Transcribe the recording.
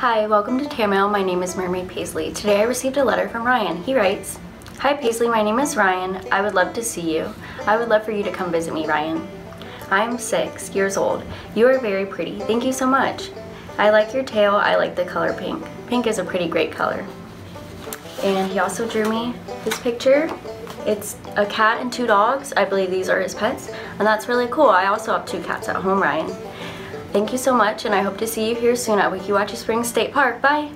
Hi, welcome to Tail My name is Mermaid Paisley. Today I received a letter from Ryann. He writes, Hi Paisley, my name is Ryann. I would love to see you. I would love for you to come visit me, Ryann. I'm six years old. You are very pretty. Thank you so much. I like your tail. I like the color pink. Pink is a pretty great color. And he also drew me this picture. It's a cat and two dogs. I believe these are his pets. And that's really cool. I also have two cats at home, Ryann. Thank you so much, and I hope to see you here soon at Weeki Wachee Springs State Park. Bye!